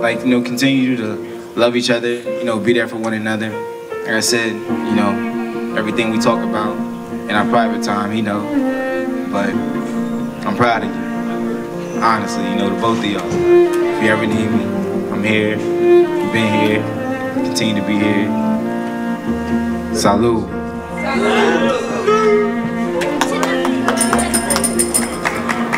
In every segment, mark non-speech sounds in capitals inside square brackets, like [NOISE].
like you know continue to love each other you know be there for one another. Like i said you know everything we talk about in our private time you know. But i'm proud of you honestly you know to both of y'all. If you ever need me i'm here. You've been here. Continue to be here. Salute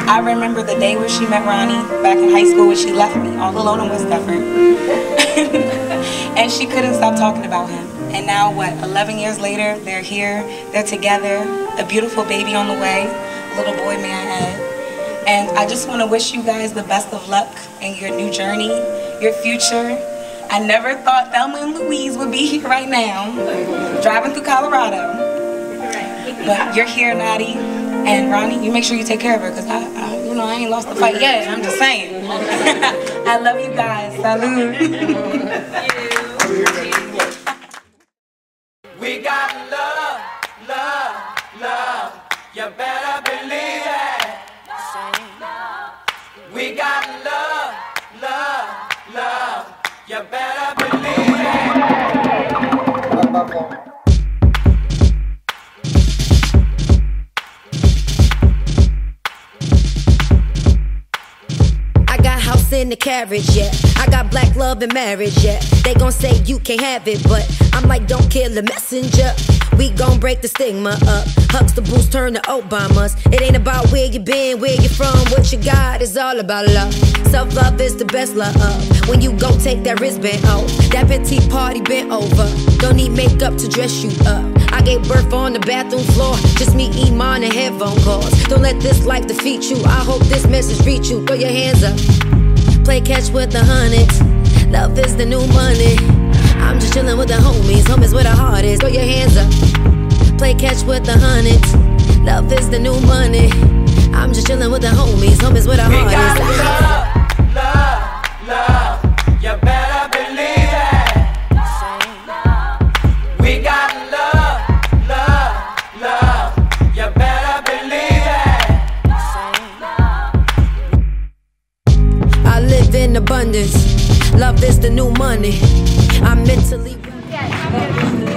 I remember the day where she met Ronnie back in high school when she left me all alone in West Dufferin. [LAUGHS] and she couldn't stop talking about him. And now, what, 11 years later, they're here, they're together, a beautiful baby on the way, a little boy, may I add. And I just want to wish you guys the best of luck in your new journey, your future. I never thought Thelma and Louise would be [LAUGHS] here right now, driving through Colorado. But you're here, Natty. And Ronnie, you make sure you take care of her, because I, I, you know, I ain't lost the fight yet. I'm just saying. [LAUGHS] I love you guys. Salute. It. I got house in the carriage, yeah. I got black love and marriage, yeah. They gon' say you can't have it, but I'm like, don't kill the messenger. We gon' break the stigma up. Huxtables turn to Obamas. It ain't about where you been, where you from, what you got. It's all about love. Self love is the best love. When you go take that wristband off, that petite party bent over. Don't need makeup to dress you up. I gave birth on the bathroom floor. Just me, Iman, and headphone calls. Don't let this life defeat you. I hope this message reach you. Throw your hands up. Play catch with the hundreds. Love is the new money. I'm just chillin' with the homies. Homies where the heart is. Throw your hands up. Play catch with the hundreds. Love is the new money. I'm just chillin' with the homies. Homies where the heart is. Abundance. Love is the new money. I'm mentally. I'm